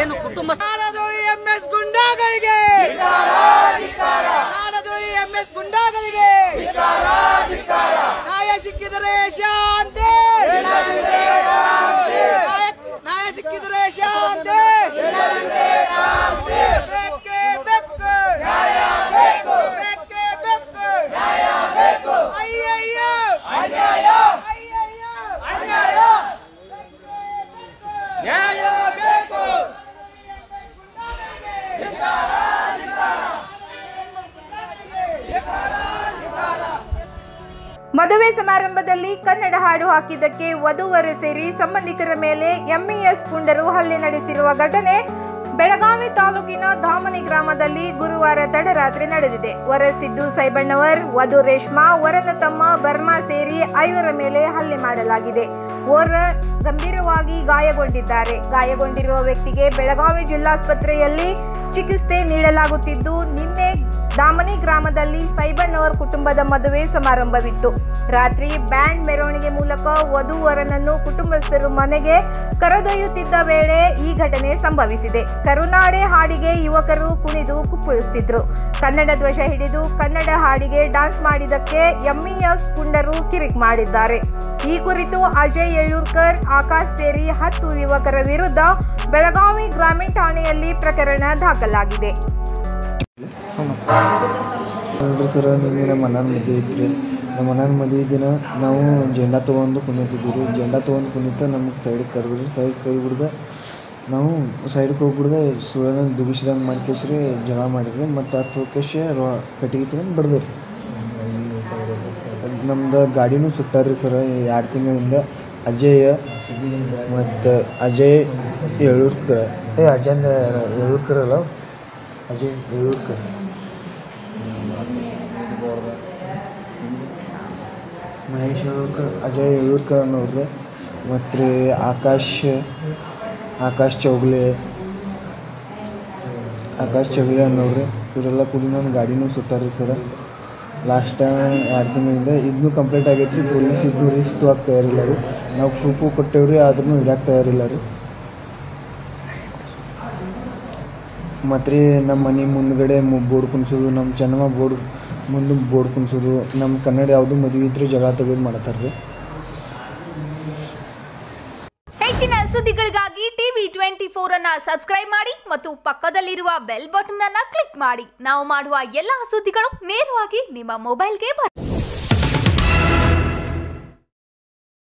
ಏನು ಕುಟುಂಬ ನಾಡದ್ರೋಹಿ ಎಂ ಎಸ್ ಗುಂಡಾಗಳಿಗೆ ನಾಡದ್ರೋಹಿ ಎಂ ಎಸ್ ಗುಂಡಾಗಳಿಗೆ ನ್ಯಾಯ ಸಿಕ್ಕಿದರೆ ಶಾಂತಿ. ನ್ಯಾಯ- ಸಿಕ್ಕಿದ್ರೆ ಸಿಕ್ಕಿದರೆ ಶಾಂತಿ. ಮದುವೆ ಸಮಾರಂಭದಲ್ಲಿ ಕನ್ನಡ ಹಾಡು ಹಾಕಿದ್ದಕ್ಕೆ ವಧುವರ ಸೇರಿ ಸಂಬಂಧಿಕರ ಮೇಲೆ ಎಂಇಎಸ್ ಪುಂಡರು ಹಲ್ಲೆ ನಡೆಸಿರುವ ಘಟನೆ ಬೆಳಗಾವಿ ತಾಲೂಕಿನ ಧಾಮನಿ ಗ್ರಾಮದಲ್ಲಿ ಗುರುವಾರ ತಡರಾತ್ರಿ ನಡೆದಿದೆ. ವರ ಸಿದ್ದು ಸೈಬಣ್ಣವರ್, ವಧು ರೇಷ್ಮಾ, ವರನ ತಮ್ಮ, ಬರ್ಮಾ ಸೇರಿ ಐವರ ಮೇಲೆ ಹಲ್ಲೆ ಮಾಡಲಾಗಿದೆ. ಓರ್ವ ಗಂಭೀರವಾಗಿ ಗಾಯಗೊಂಡಿದ್ದಾರೆ. ಗಾಯಗೊಂಡಿರುವ ವ್ಯಕ್ತಿಗೆ ಬೆಳಗಾವಿ ಜಿಲ್ಲಾಸ್ಪತ್ರೆಯಲ್ಲಿ ಚಿಕಿತ್ಸೆ ನೀಡಲಾಗುತ್ತಿದ್ದು, ನಿನ್ನೆ ದಾಮನಿ ಗ್ರಾಮದಲ್ಲಿ ಸೈಬಣ್ಣವರ ಕುಟುಂಬದ ಮದುವೆ ಸಮಾರಂಭವಿತ್ತು. ರಾತ್ರಿ ಬ್ಯಾಂಡ್ ಮೆರವಣಿಗೆ ಮೂಲಕ ವಧುವರನನ್ನು ಕುಟುಂಬಸ್ಥರು ಮನೆಗೆ ಕರೆದೊಯ್ಯುತ್ತಿದ್ದ ವೇಳೆ ಈ ಘಟನೆ ಸಂಭವಿಸಿದೆ. ಕರುನಾಡೆ ಹಾಡಿಗೆ ಯುವಕರು ಕುಣಿದು ಕುಪ್ಪಳಿಸುತ್ತಿದ್ರು. ಕನ್ನಡ ಧ್ವಜ ಹಿಡಿದು ಕನ್ನಡ ಹಾಡಿಗೆ ಡಾನ್ಸ್ ಮಾಡಿದ್ದಕ್ಕೆ ಎಂಇಎಸ್ ಪುಂಡರು ಕಿರಿಕ್ ಮಾಡಿದ್ದಾರೆ. ಈ ಕುರಿತು ಅಜಯ್ ಯಳೂರ್ಕರ್, ಆಕಾಶ್ ಸೇರಿ ಹತ್ತು ಯುವಕರ ವಿರುದ್ಧ ಬೆಳಗಾವಿ ಗ್ರಾಮೀಣ ಠಾಣೆಯಲ್ಲಿ ಪ್ರಕರಣ ದಾಖಲಾಗಿದೆ. ಸರ್ ನಿನ್ನೆ ನಮ್ಮ ಅಣ್ಣನ ಮದುವೆ ಇತ್ತು ನಮ್ಮ ಅಣ್ಣನ ಮದುವೆ ದಿನ ನಾವು ಜೆಂಡ ತೊಗೊಂಡು ಕುಣಿತಿದ್ವಿ ರೀ ಜೆಂಡಾ ತೊಗೊಂಡು ಕುಣಿತ ನಮಗೆ ಸೈಡ್ಗೆ ಕರೆದ್ರು. ಸೈಡ್ ಕೈ ನಾವು ಸೈಡ್ಗೆ ಹೋಗ್ಬಿಡ್ದೆ ಸುಳ್ಳ ದುಗಿಸಿದಂಗೆ ಮಾಡ್ಕೇಸ್ರಿ ಜಗಳ ಮಾಡಿದ್ರಿ ಮತ್ತು ಹತ್ತು ರೋ ಕಟ್ಟಿಗೆ ತೊಗೊಂಡು ಬಡ್ದ್ರಿ. ನಮ್ದು ಗಾಡಿನೂ ಸುಟ್ಟಾರ್ರಿ ಸರ್, ಎರಡು ತಿಂಗಳಿಂದ. ಅಜಯ್, ಮತ್ತು ಅಜಯ್ ಏಳೂರ್ಕರ್. ಏ, ಅಜಯ್ ಏಳೂರ್ಕರ್ ಅಲ್ಲ ಅಜಯ್ ಏಳೂರ್ಕರ್. ಮಹೇಶ್ ಏಳೂರ್ಕರ್, ಅಜಯ್ ಏಳೂರ್ಕರ್ ಅನ್ನೋರು. ಮತ್ತು ರೀ ಆಕಾಶ್ ಆಕಾಶ್ ಚೌಗ್ಲೆ. ಆಕಾಶ್ ಚೌಗ್ಲೆ ಅನ್ನೋರು. ಇವರೆಲ್ಲ ಕೂಡಿ ನನ್ನ ಗಾಡಿನೂ ಸುಟ್ಟಾರ್ರಿ ಸರ್. ಲಾಸ್ಟ್ ಟೈಮ್ ಎರಡು ತಿಂಗಳಿಂದ ಇದನ್ನು ಕಂಪ್ಲೀಟ್ ಆಗೈತೆ ರೀ ಪೊಲೀಸ್ ಇದ್ನು ರಿಸ್ಕ್ ಆಗ್ತಾ ಇರಲಿಲ್ಲ ರೀ ನಾವು ಪ್ರೂಫು ಕೊಟ್ಟೇವ್ರಿ ಆದ್ರೂ ಹಿಡಿಯಾಕ್ತಾ ಇರಲಿಲ್ಲ ರೀ ಮತ್ತು ರೀ ನಮ್ಮ ಮನೆ ಮುಂದ್ಗಡೆ ಬೋರ್ಡ್ ಕುಣಿಸೋದು ನಮ್ಮ ಚೆನ್ನಮ್ಮ ಬೋರ್ಡ್ ಮುಂದೆ ಬೋರ್ಡ್ ಕುಣಿಸೋದು ನಮ್ಮ ಕನ್ನಡ ಯಾವುದು ಮದುವೆ ಇದ್ರೆ ಜಗಳ ತೆಗೆದು ಮಾಡತ್ತಾರ ರೀ ಟ್ವೆಂಟಿ ಫೋರ್ ಅನ್ನ ಸಬ್ಸ್ಕ್ರೈಬ್ ಮಾಡಿ ಮತ್ತು ಪಕ್ಕದಲ್ಲಿರುವ ಬೆಲ್ ಬಟನ್ ಅನ್ನ ಕ್ಲಿಕ್ ಮಾಡಿ. ನಾವು ಮಾಡುವ ಎಲ್ಲಾ ಸುದ್ದಿಗಳು ನೇರವಾಗಿ ನಿಮ್ಮ ಮೊಬೈಲ್ಗೆ ಬರುತ್ತೆ.